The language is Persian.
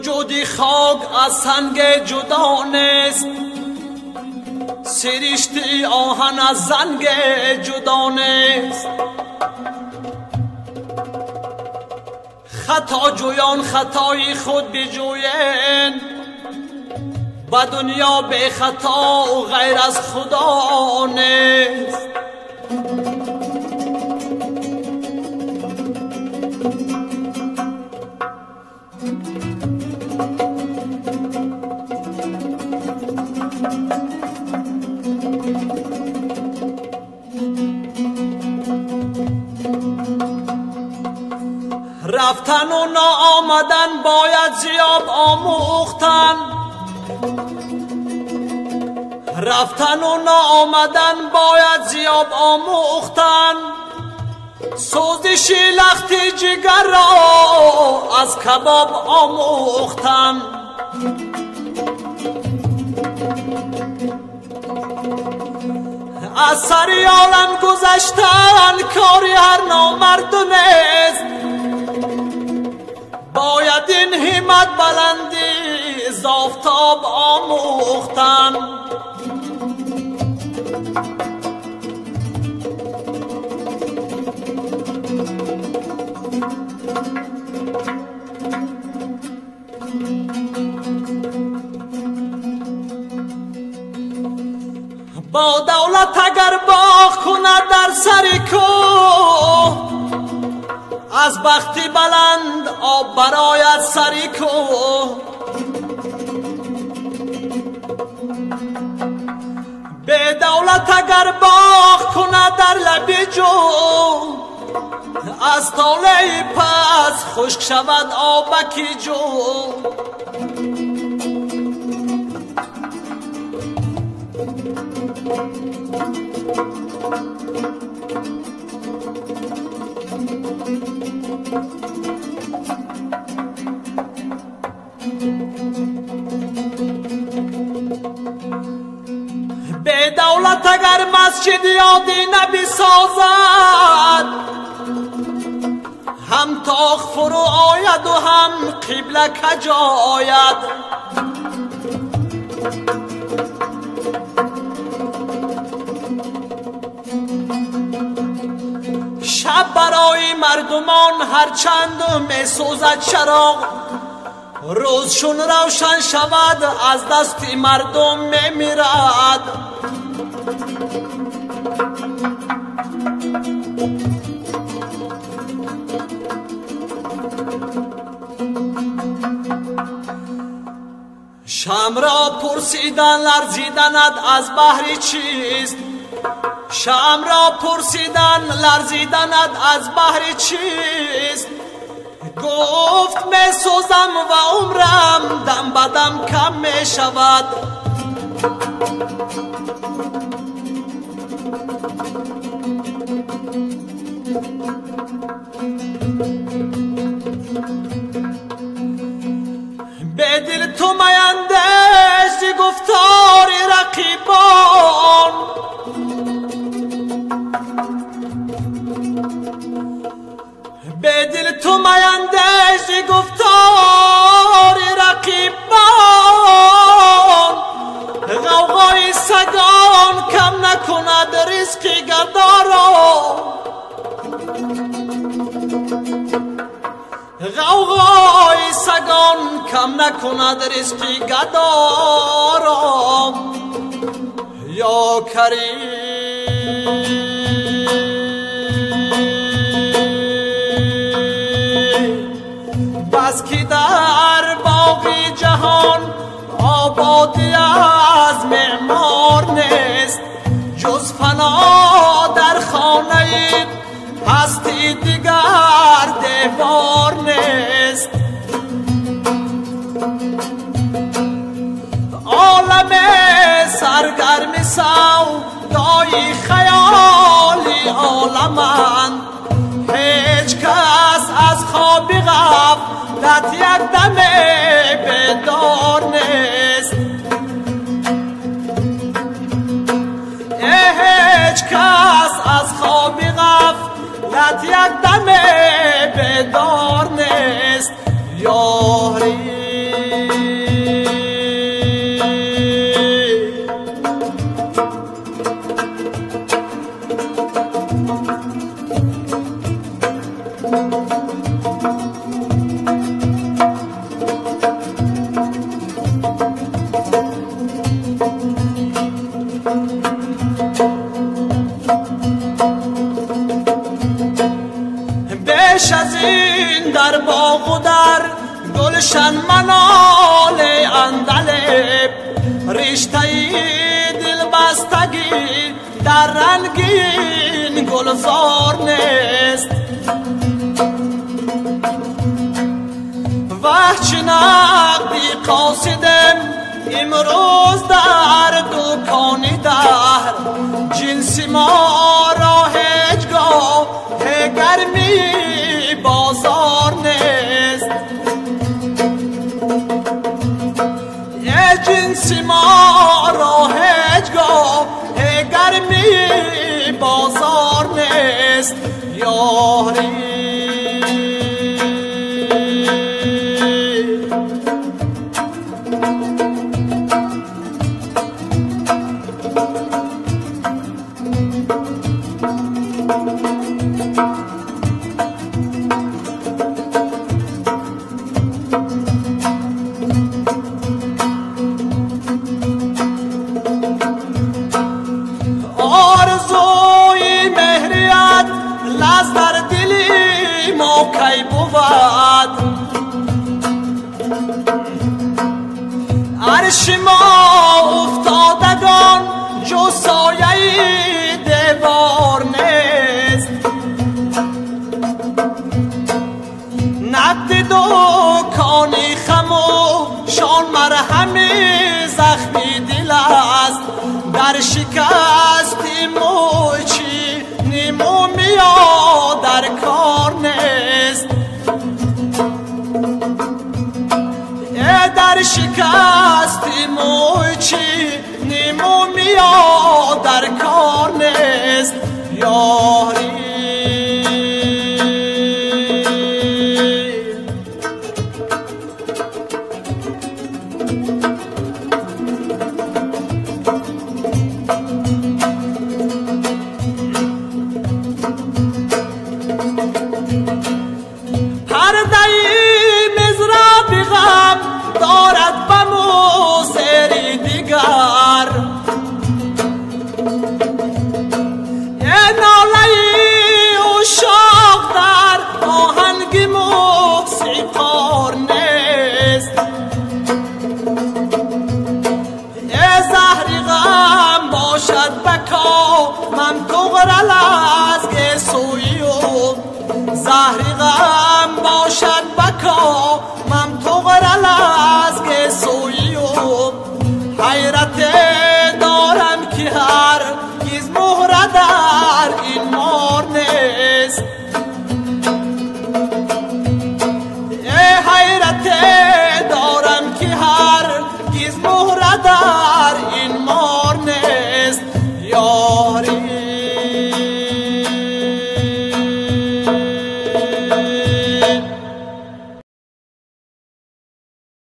وجودی خاک از سنگ جدا نیست. سرشتی آهن از زنگ جدا نیست. خطا جویان خطای خود بجوین و دنیا به خطا و غیر از خدا نیست. رفتن و ناآمدن باید زیاد آموختن. رفتن و ناآمدن باید زیاد آموختن. سوزش لخت جگر را از کباب آموختن. از سری عالم گذشتن کاری هر نامردم است. باید این همت بلندی زافتاب آموختن. با دولت اگر باغ کند در سر کوه از بختی بلند آب برایت سری کوه به دولت اگر باغ کند در لب جو از تاله پس خشک شود آبکی جو. به دولت اگر مسجد یادی نبی هم تاخ فرو آید و هم قبله کجا آید شب برای مردمان هرچند می سوزد چراغ. روزشون روشن شود از دست مردم می میرد شم را پرسیدن لرزیدند از بحری چیست؟ شم را پرسیدن لرزیدند از بحر چیست؟ گفت می سوزم و عمرم دم بدم کم می شود. کم نکند رزق گدارا یا کریم. بس که در باقی جهان آبادی از معمار نیست. جز فنا در خانه هستی دیگر دیوار سرگرم سودای خیالی عالمند هیچ کس از خواب غفلت یک دم بدار نیست. هیچ کس از خواب غفلت یک بش از این در باغ و در گلشن منال اندلب رشته دل بستگی در رنگین گلزار نیست. وحچ نقدی قاصدم امروز در دکانی در جنسی ما را هجگاه گرمی بازار نیست. یه جنسی ما را بازار نیست یاری. از عرش شکستی موچی نیمو میا در کار نیست. یا کا منطق رل از گسویو حیرت دارم که هر گیز مهره در این مار نیست. ای حیرت